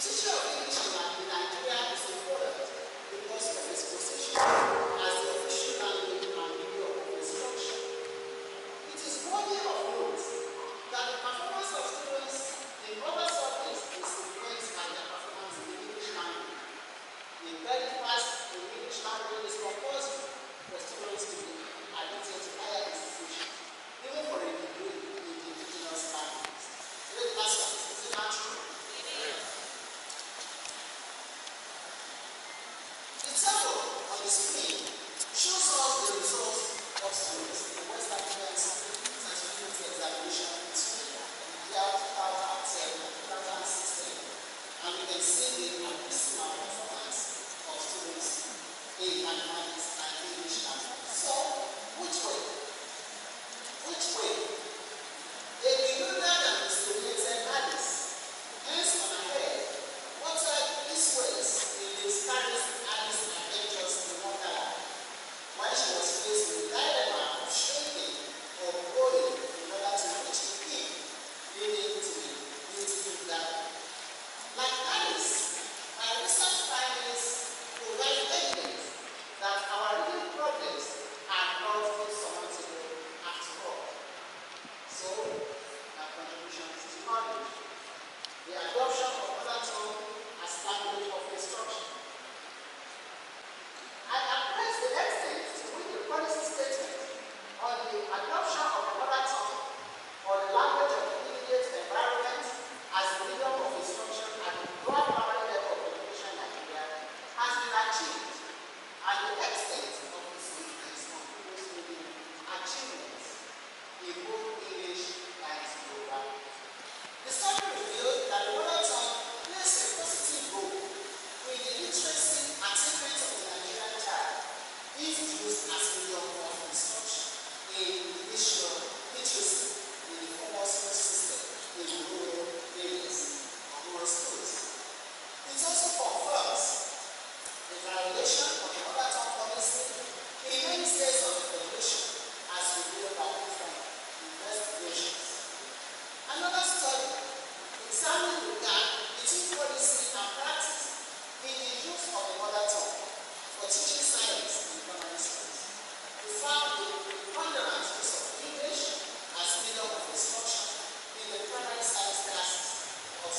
Just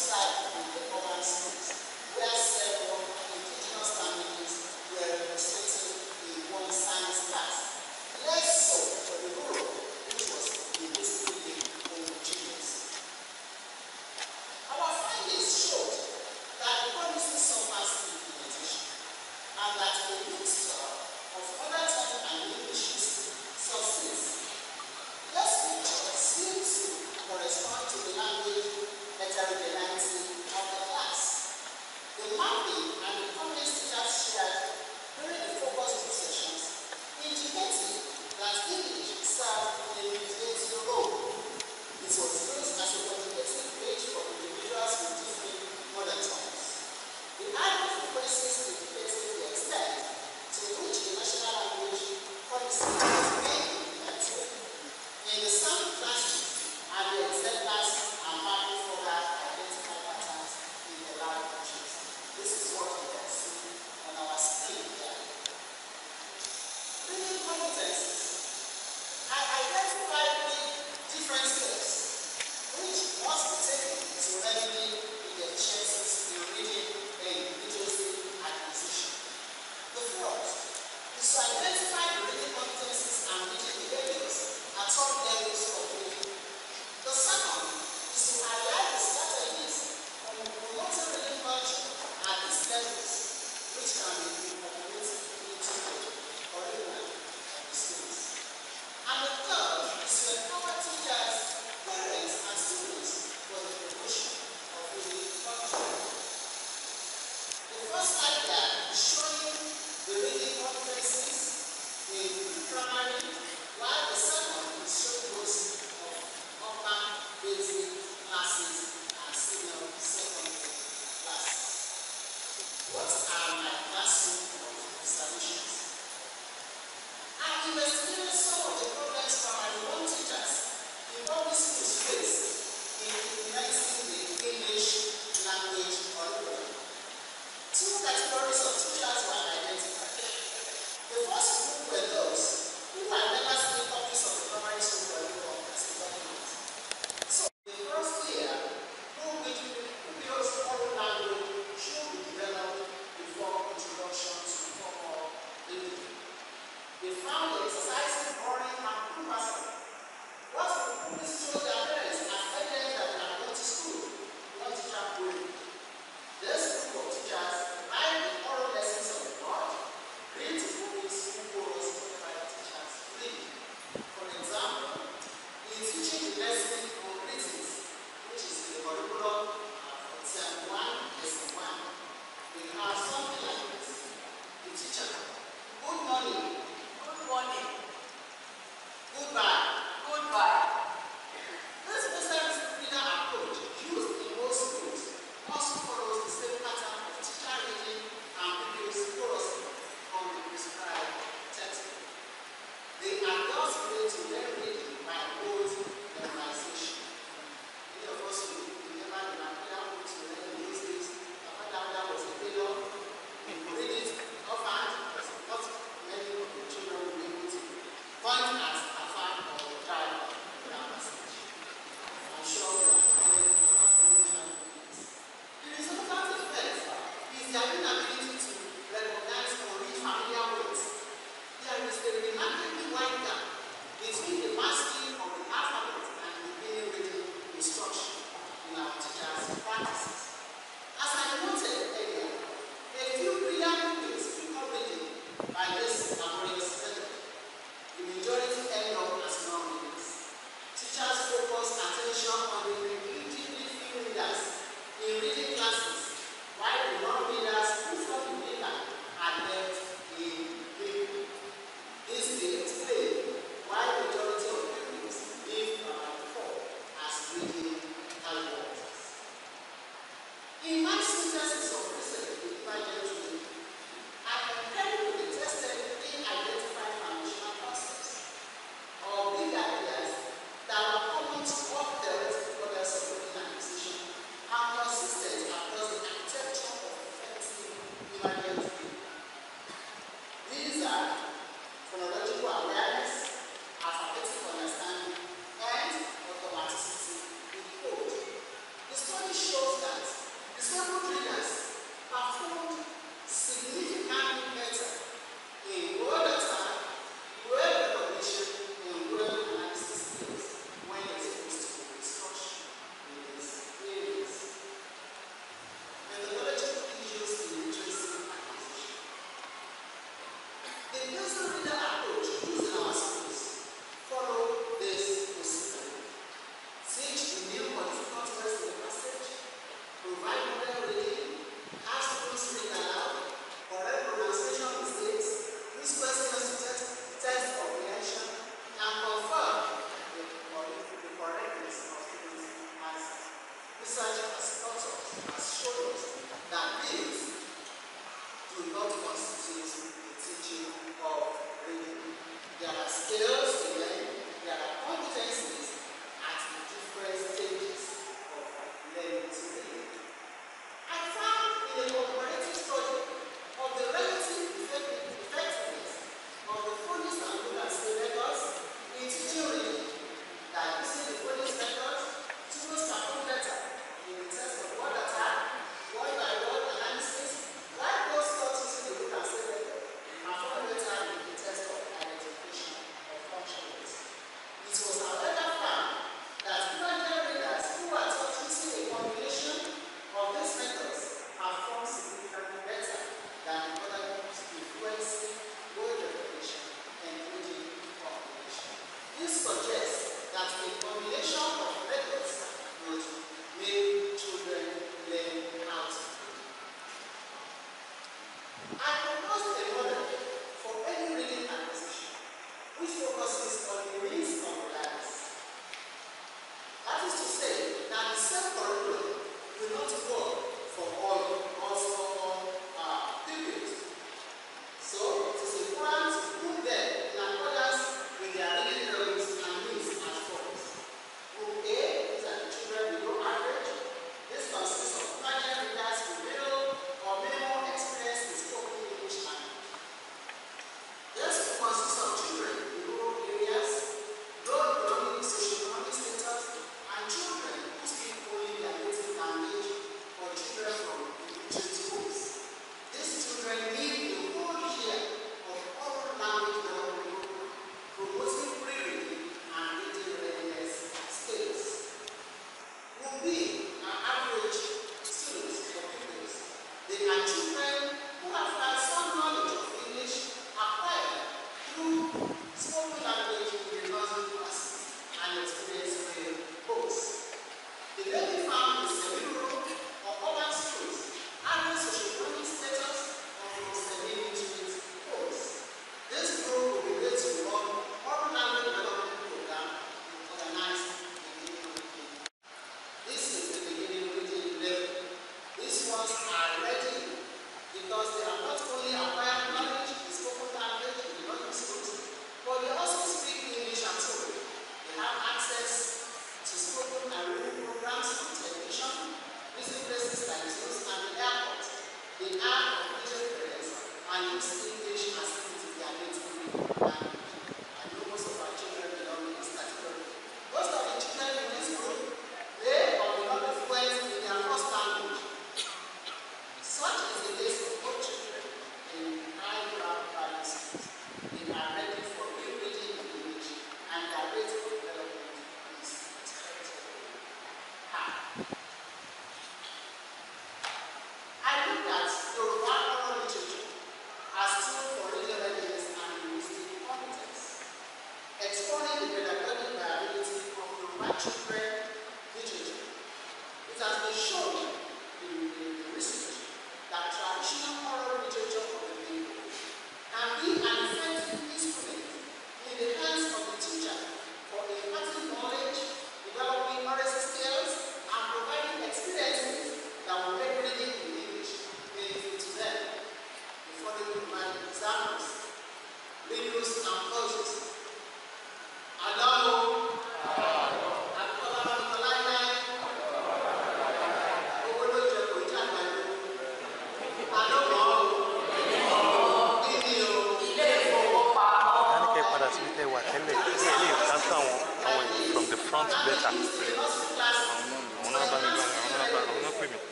outside of the performance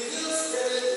reveals